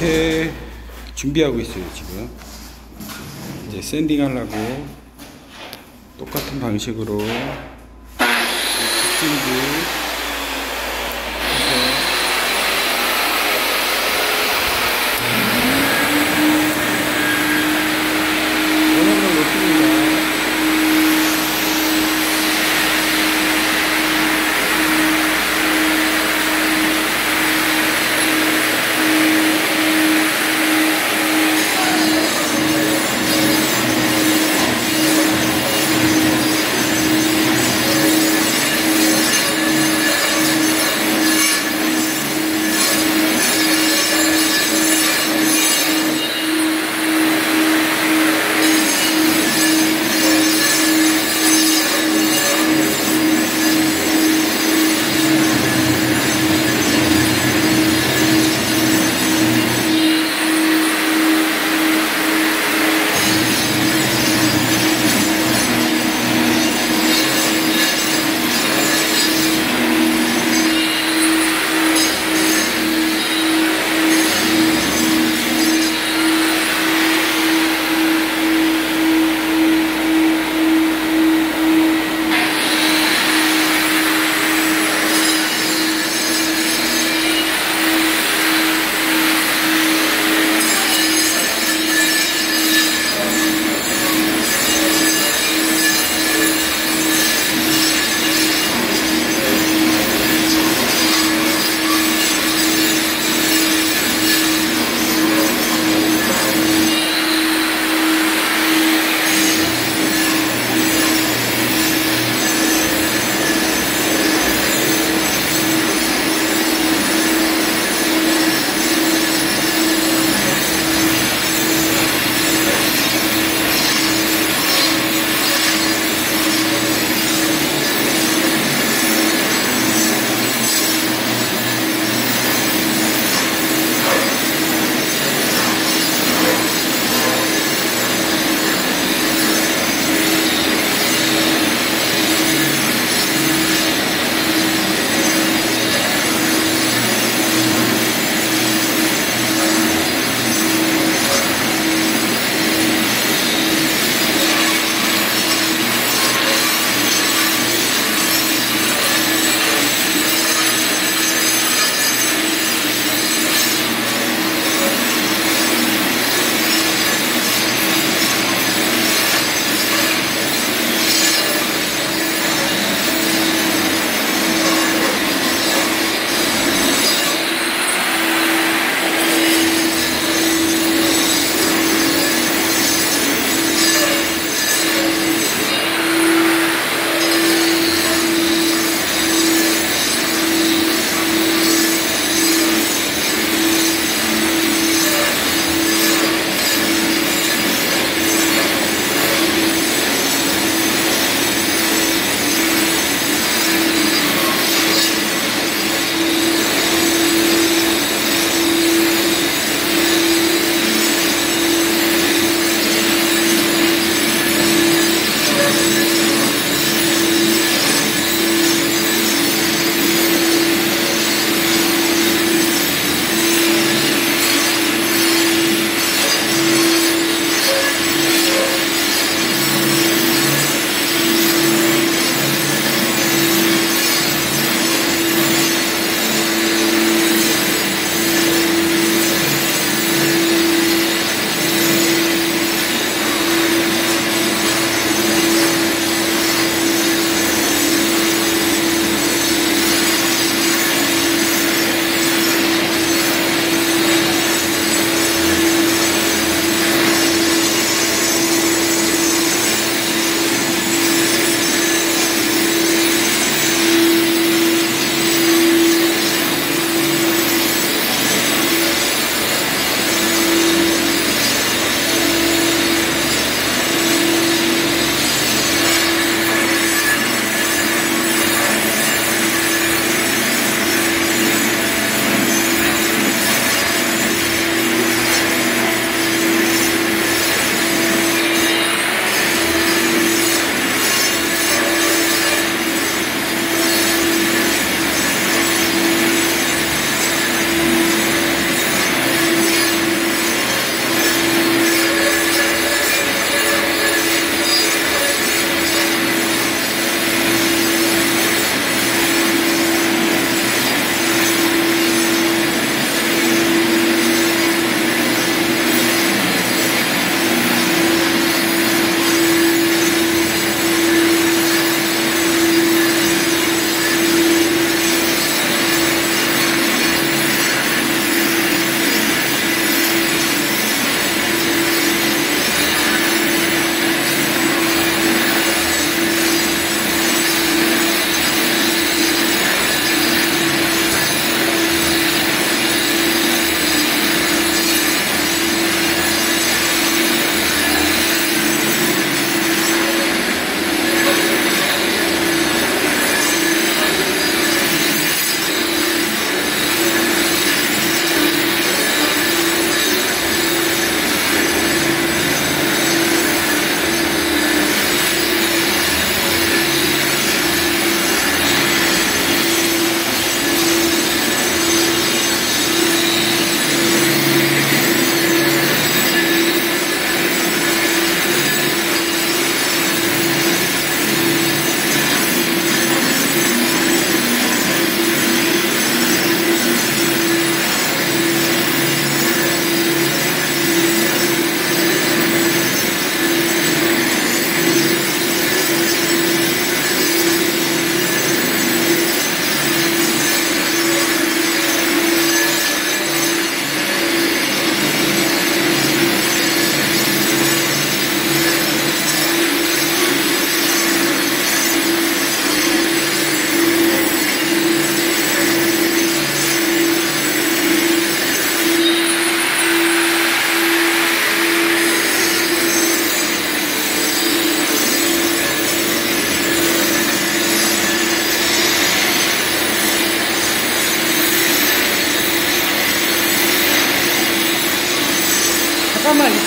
이렇게 준비하고 있어요 지금. 이제 샌딩 하려고 똑같은 방식으로 뒷진기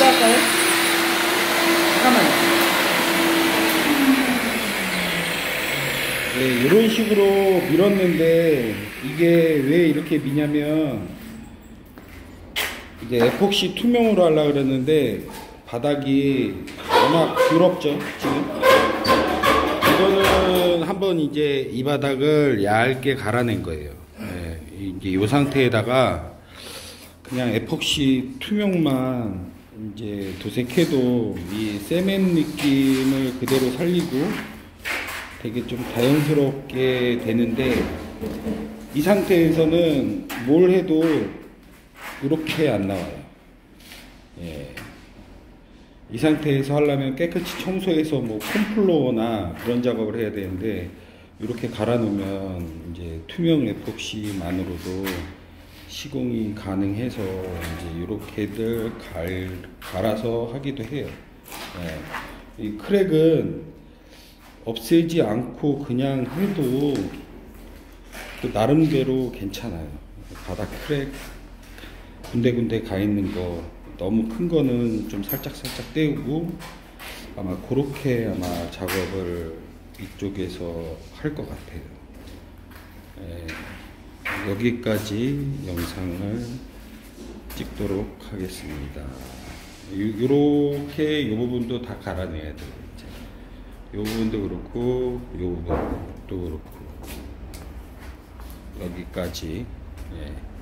이따 할까요? 잠깐만요. 네, 이런 식으로 밀었는데 이게 왜 이렇게 미냐면 이제 에폭시 투명으로 하려고 그랬는데 바닥이 워낙 더럽죠 지금 이거는 한번 이제 이 바닥을 얇게 갈아낸 거예요 네, 이제 이 상태에다가 그냥 에폭시 투명만 이제 도색해도 이 세멘 느낌을 그대로 살리고 되게 좀 자연스럽게 되는데 이 상태에서는 뭘 해도 이렇게 안 나와요. 예. 이 상태에서 하려면 깨끗이 청소해서 뭐 콤플로어나 그런 작업을 해야 되는데 이렇게 갈아 놓으면 이제 투명 에폭시만으로도 시공이 가능해서 이제 이렇게들 갈, 갈아서 하기도 해요. 예. 이 crack은 없애지 않고 그냥 해도 또 나름대로 괜찮아요. 바닥 crack 군데군데 가 있는 거 너무 큰 거는 좀 살짝 살짝 떼우고 아마 그렇게 아마 작업을 이쪽에서 할 것 같아요. 예, 여기까지 영상을 찍도록 하겠습니다. 이렇게 이 부분도 다 갈아내야 돼요. 이 부분도 그렇고 이 부분도 그렇고 여기까지 예.